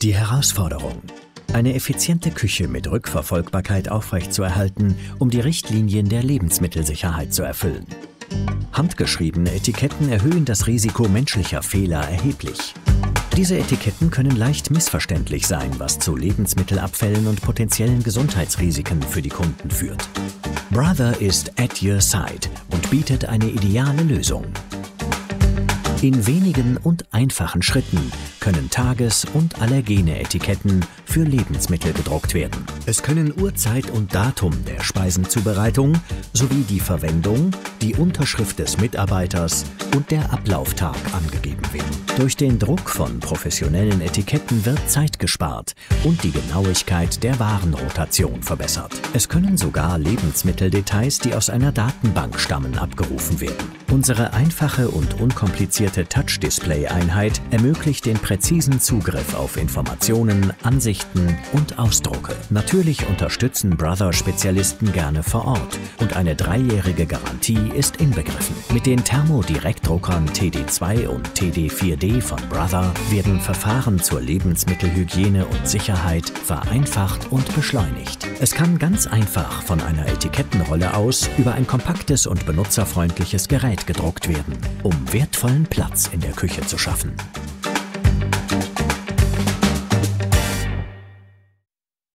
Die Herausforderung. Eine effiziente Küche mit Rückverfolgbarkeit aufrechtzuerhalten, um die Richtlinien der Lebensmittelsicherheit zu erfüllen. Handgeschriebene Etiketten erhöhen das Risiko menschlicher Fehler erheblich. Diese Etiketten können leicht missverständlich sein, was zu Lebensmittelabfällen und potenziellen Gesundheitsrisiken für die Kunden führt. Brother ist at your side und bietet eine ideale Lösung. In wenigen und einfachen Schritten können Tages- und allergene Etiketten für Lebensmittel gedruckt werden. Es können Uhrzeit und Datum der Speisenzubereitung sowie die Verwendung, die Unterschrift des Mitarbeiters und der Ablauftag angegeben werden. Durch den Druck von professionellen Etiketten wird Zeit gespart und die Genauigkeit der Warenrotation verbessert. Es können sogar Lebensmitteldetails, die aus einer Datenbank stammen, abgerufen werden. Unsere einfache und unkomplizierte Touch-Display-Einheit ermöglicht den präzisen Zugriff auf Informationen, Ansichten und Ausdrucke. Natürlich unterstützen Brother-Spezialisten gerne vor Ort und eine dreijährige Garantie ist inbegriffen. Mit den Thermodirektdruckern TD2 und TD4D von Brother werden Verfahren zur Lebensmittelhygiene und Sicherheit vereinfacht und beschleunigt. Es kann ganz einfach von einer Etikettenrolle aus über ein kompaktes und benutzerfreundliches Gerät gedruckt werden, um wertvollen Platz in der Küche zu schaffen.